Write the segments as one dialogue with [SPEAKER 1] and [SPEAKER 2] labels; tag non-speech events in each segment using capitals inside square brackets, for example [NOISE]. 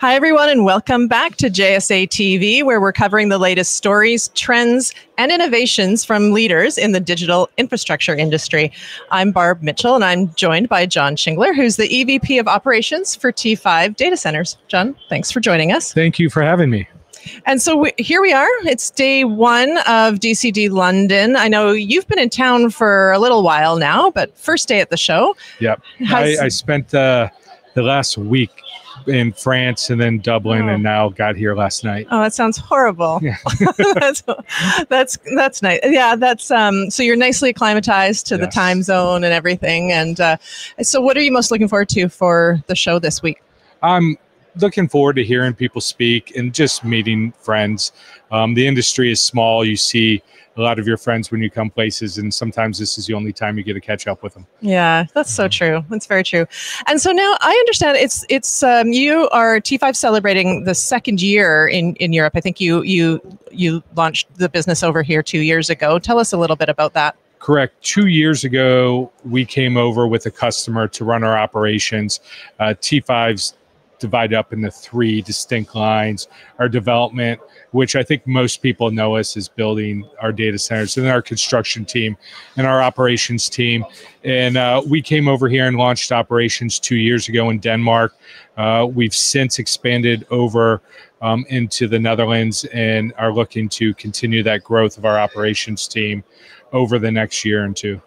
[SPEAKER 1] Hi, everyone, and welcome back to JSA TV, where we're covering the latest stories, trends, and innovations from leaders in the digital infrastructure industry. I'm Barb Mitchell, and I'm joined by John Shingler, who's the EVP of Operations for T5 Data Centers. John, thanks for joining us.
[SPEAKER 2] Thank you for having me.
[SPEAKER 1] And so we, here we are. It's day one of DCD London. I know you've been in town for a little while now, but first day at the show.
[SPEAKER 2] Yep. I, I, spent uh, the last week in France and then Dublin, oh. and now got here last night.
[SPEAKER 1] Oh, that sounds horrible. Yeah. [LAUGHS] that's that's that's nice. Yeah, that's um. So you're nicely acclimatized to yes. the time zone and everything. And uh, so, what are you most looking forward to for the show this week?
[SPEAKER 2] I'm looking forward to hearing people speak and just meeting friends. Um, the industry is small. You see a lot of your friends when you come places and sometimes this is the only time you get to catch up with them.
[SPEAKER 1] Yeah that's so true. That's very true. And so now i understand it's it's um, you are t5 celebrating the second year in in europe. I think you you you launched the business over here two years ago. Tell us a little bit about that.
[SPEAKER 2] Correct. Two years ago we came over with a customer to run our operations. Uh, t5's divided up into three distinct lines our development which I think most people know us as building our data centers, and our construction team and our operations team. And uh, we came over here and launched operations two years ago in Denmark. Uh, we've since expanded over um, into the Netherlands and are looking to continue that growth of our operations team over the next year and two.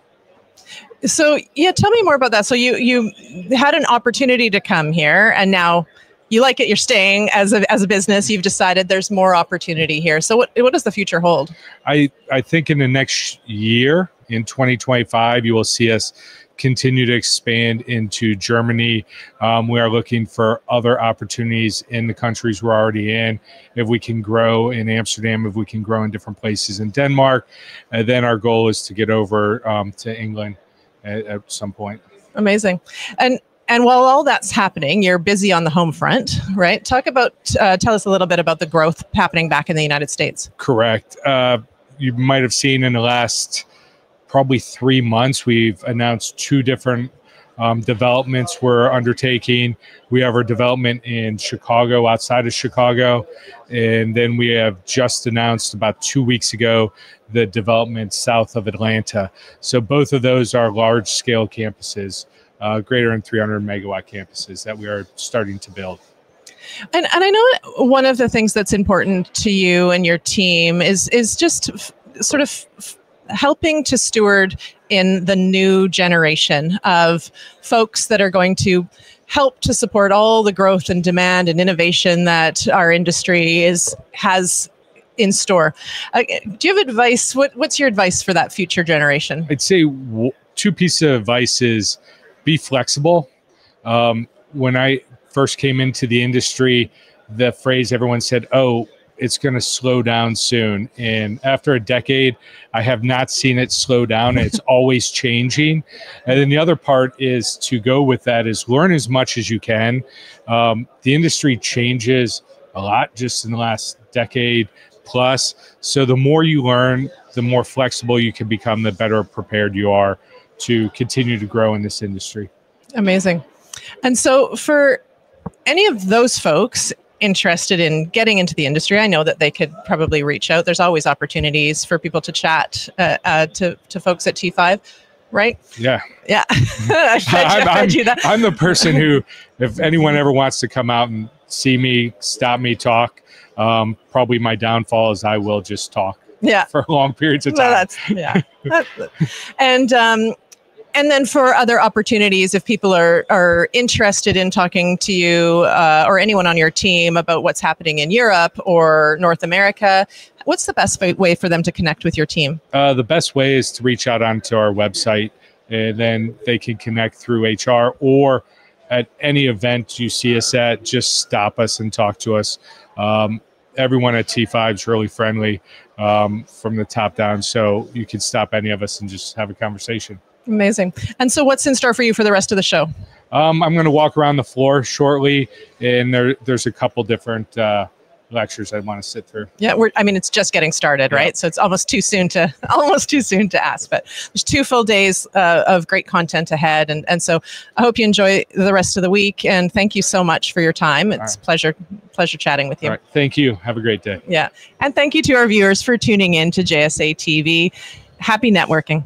[SPEAKER 1] So yeah, tell me more about that. So you you had an opportunity to come here, and now you like it, you're staying as a, as a business, you've decided there's more opportunity here. So what, what does the future hold?
[SPEAKER 2] I, I think in the next year, in 2025, you will see us continue to expand into Germany. Um, we are looking for other opportunities in the countries we're already in. If we can grow in Amsterdam, if we can grow in different places in Denmark, and then our goal is to get over um, to England at, at some point.
[SPEAKER 1] Amazing. And and while all that's happening, you're busy on the home front, right? Talk about, uh, tell us a little bit about the growth happening back in the United States.
[SPEAKER 2] Correct. Uh, you might have seen in the last probably three months, we've announced two different um, developments we're undertaking. We have our development in Chicago, outside of Chicago, and then we have just announced about two weeks ago the development south of Atlanta. So both of those are large scale campuses uh, greater than 300 megawatt campuses that we are starting to build.
[SPEAKER 1] And, and I know one of the things that's important to you and your team is is just f- sort of f- helping to steward in the new generation of folks that are going to help to support all the growth and demand and innovation that our industry is has in store. Uh, do you have advice? What, what's your advice for that future generation?
[SPEAKER 2] I'd say w- two pieces of advice is be flexible. Um, when I first came into the industry, the phrase everyone said, "Oh, it's going to slow down soon." And after a decade, I have not seen it slow down. It's [LAUGHS] always changing. And then the other part is to go with that is learn as much as you can. Um, the industry changes a lot just in the last decade plus. So the more you learn, the more flexible you can become, the better prepared you are to continue to grow in this industry.
[SPEAKER 1] Amazing. And so, for any of those folks interested in getting into the industry, I know that they could probably reach out. There's always opportunities for people to chat uh, uh, to, to folks at T5, right?
[SPEAKER 2] Yeah.
[SPEAKER 1] Yeah. [LAUGHS]
[SPEAKER 2] I am I'm, I'm the person who, if anyone ever wants to come out and see me, stop me, talk, um, probably my downfall is I will just talk
[SPEAKER 1] yeah. [LAUGHS]
[SPEAKER 2] for long periods of time.
[SPEAKER 1] Well, that's, yeah. and um, and then for other opportunities, if people are, are interested in talking to you uh, or anyone on your team about what's happening in Europe or North America, what's the best way for them to connect with your team?
[SPEAKER 2] Uh, the best way is to reach out onto our website, and then they can connect through HR or at any event you see us at, just stop us and talk to us. Um, everyone at T5 is really friendly um, from the top down, so you can stop any of us and just have a conversation.
[SPEAKER 1] Amazing. And so, what's in store for you for the rest of the show?
[SPEAKER 2] Um, I'm going to walk around the floor shortly, and there, there's a couple different uh, lectures I want to sit through.
[SPEAKER 1] Yeah, we're. I mean, it's just getting started,
[SPEAKER 2] Yeah.
[SPEAKER 1] right? So it's almost too soon to [LAUGHS] almost too soon to ask. But there's two full days uh, of great content ahead, and and so I hope you enjoy the rest of the week. And thank you so much for your time. It's
[SPEAKER 2] right.
[SPEAKER 1] pleasure pleasure chatting with you.
[SPEAKER 2] All right. Thank you. Have a great day.
[SPEAKER 1] Yeah, and thank you to our viewers for tuning in to JSA TV. Happy networking.